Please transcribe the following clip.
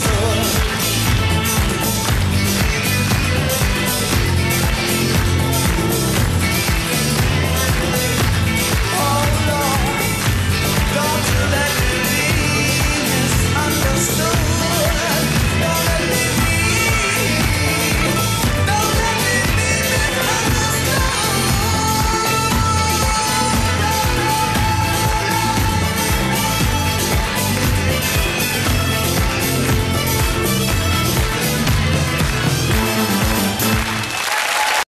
stood